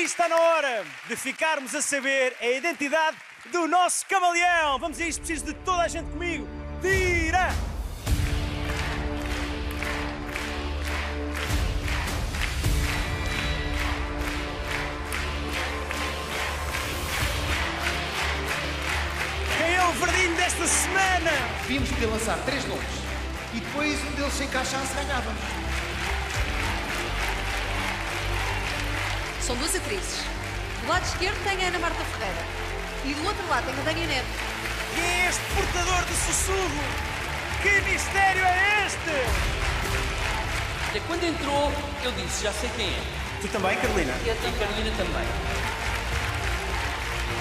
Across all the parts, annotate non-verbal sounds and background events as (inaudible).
E está na hora de ficarmos a saber a identidade do nosso camaleão. Vamos a isto, preciso de toda a gente comigo. Tira! Quem é o verdinho desta semana? Devíamos poder lançar três nomes e depois um deles se encaixasse ganhávamos. São duas atrizes. Do lado esquerdo tem a Ana Marta Ferreira. E do outro lado tem a Dania Neto. Quem é este portador de sussurro? Que mistério é este? E quando entrou, eu disse, já sei quem é. Tu também, Carolina? E a tia Carolina também.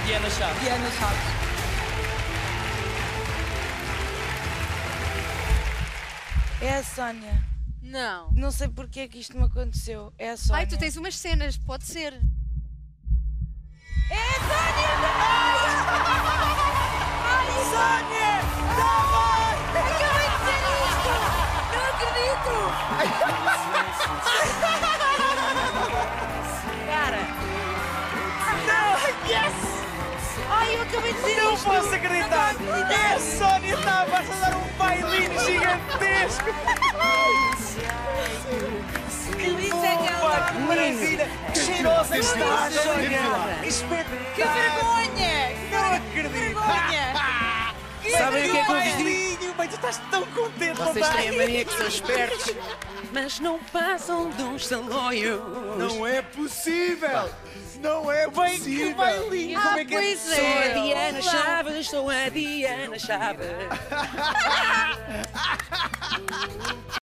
Diana Chaves. Diana Chaves. É a Sónia. Não. Não sei porque é que isto me aconteceu. É a Sónia. Ai, tu tens umas cenas, pode ser. É a Sónia! Ai, Sónia! acabei de dizer isto! Não acredito! Cara! Não! Yes! Ai, eu acabei de dizer Não isto! posso acreditar! É a Sónia! Estava a dar um bailinho gigantesco! Que que está, Sónia. Sónia! Que Que vergonha! Não Que acredito! vergonha! (laughs) Que Sabem o que é que eu vos digo? Bem, tu estás tão contente, Vocês têm a mania que são espertos, (laughs) mas não passam de uns saloios. Não é possível! Não é Bem, que possível! bailinho! Ah, Como é que é pois Sou a é! Diana Olá. Chaves, sou a Diana Chaves. (laughs)